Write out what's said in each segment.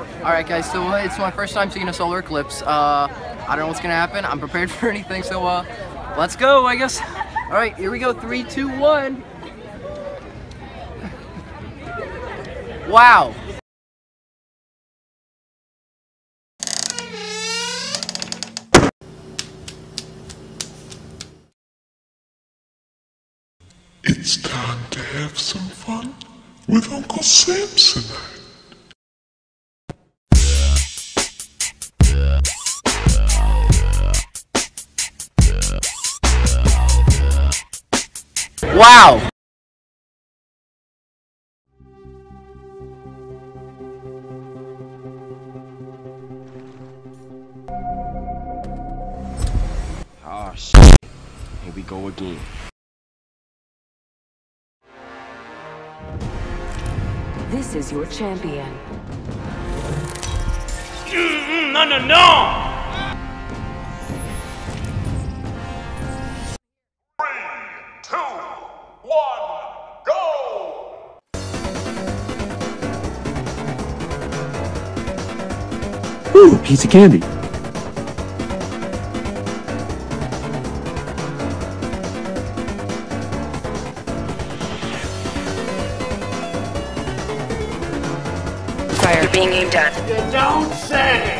Alright guys, so uh, it's my first time seeing a solar eclipse. Uh, I don't know what's gonna happen. I'm prepared for anything, so uh, let's go, I guess. Alright, here we go. Three, two, one. Wow. It's time to have some fun with Uncle Samsonite. Wow. Oh shit. Here we go again. This is your champion. Mm, mm, no, no, no! Ooh, piece of candy. Fire. You're being aimed at. You Don't say!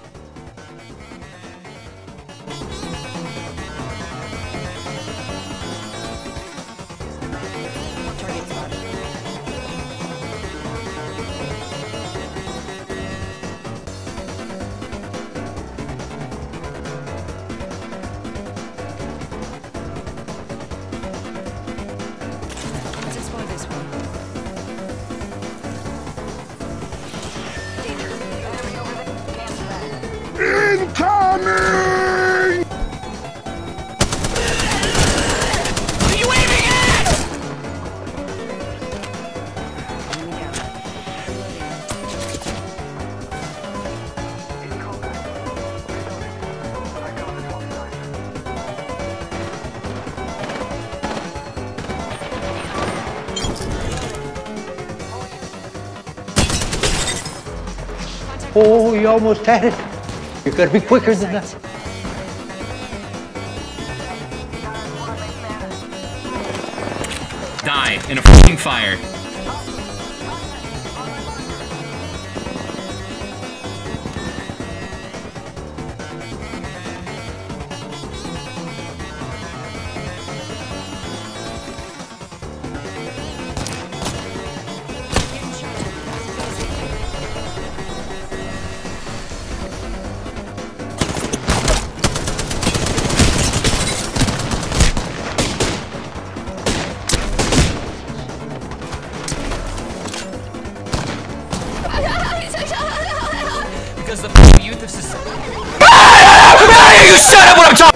Incoming! Oh, you almost had it. You gotta be quicker than that. Die in a fucking fire. because the youth of society. you shut up when I'm talking!